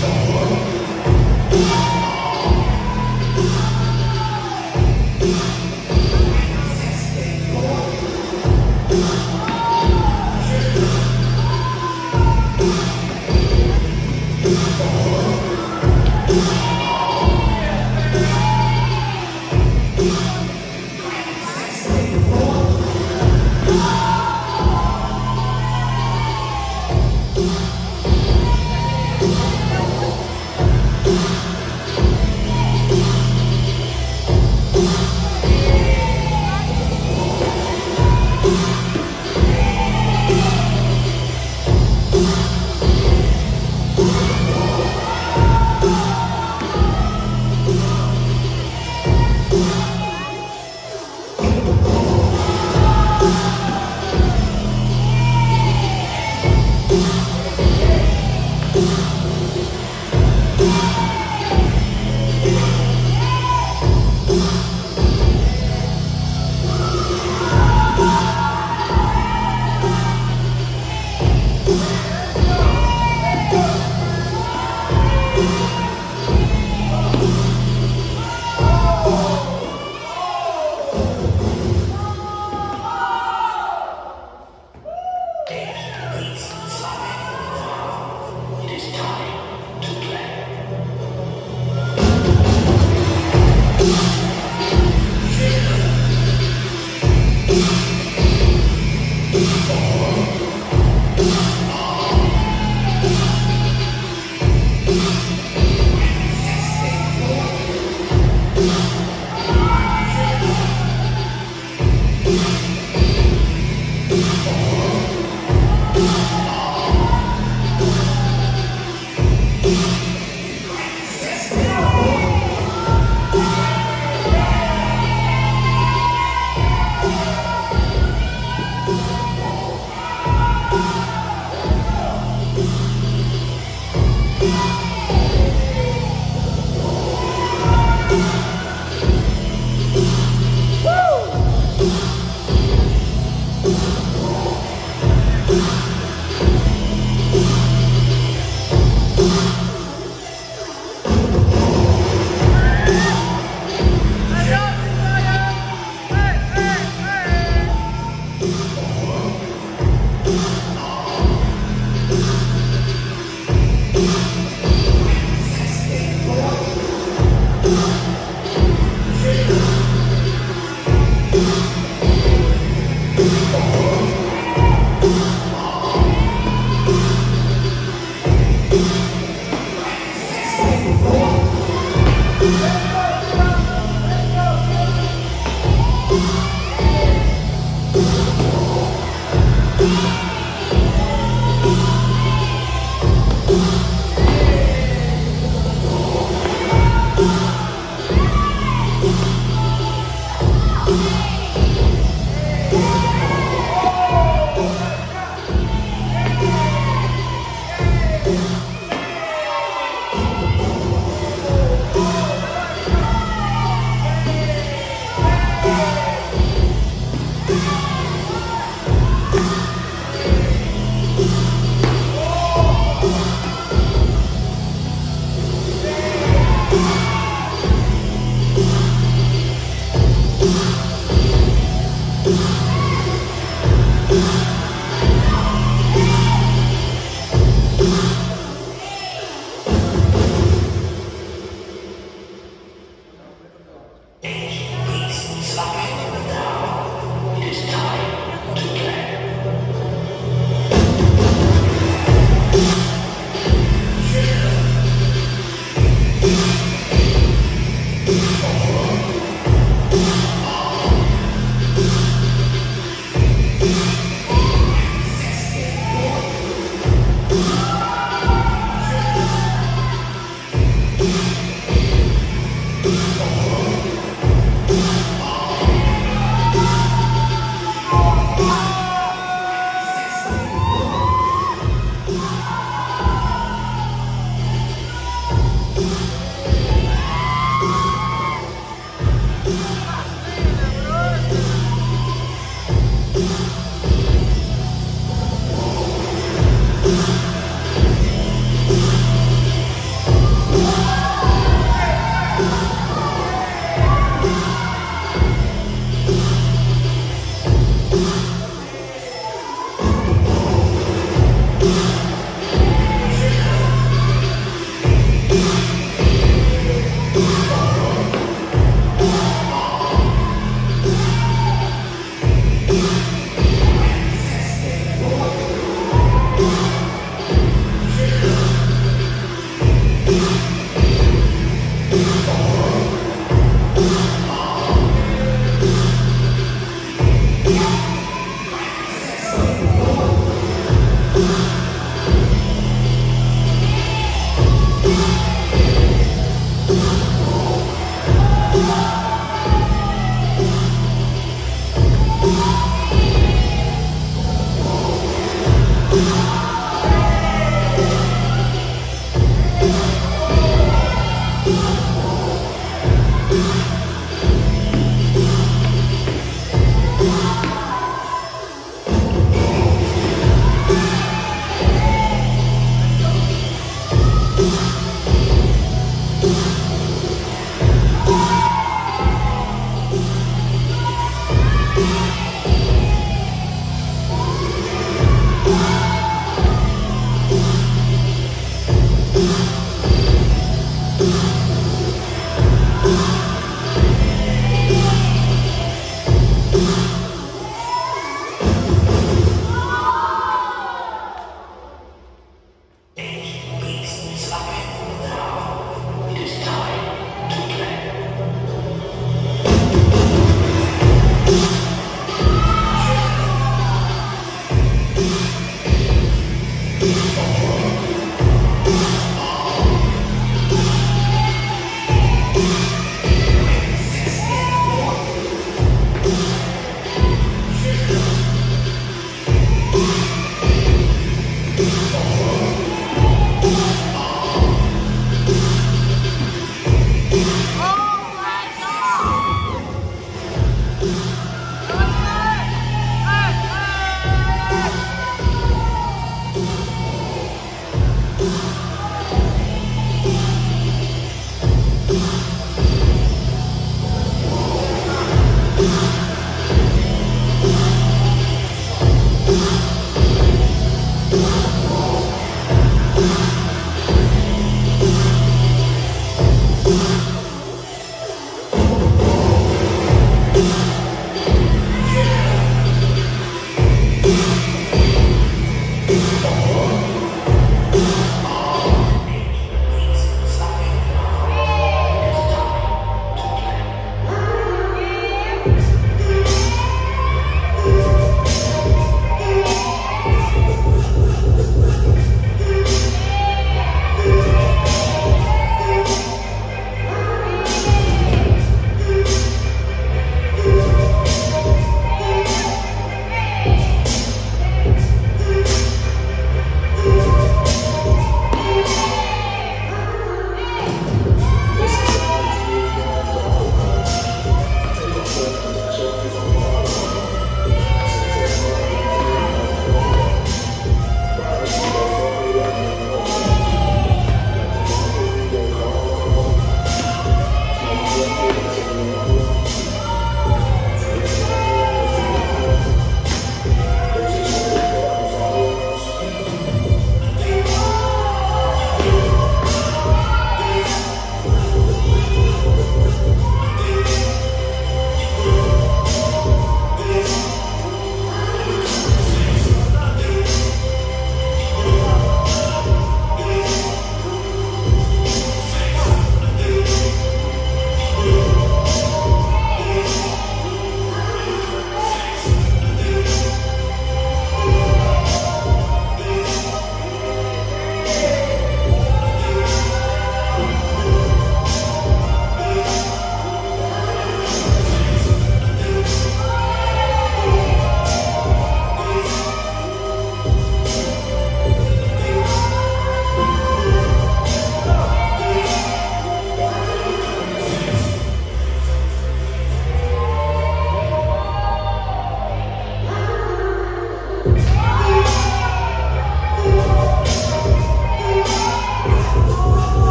Oh,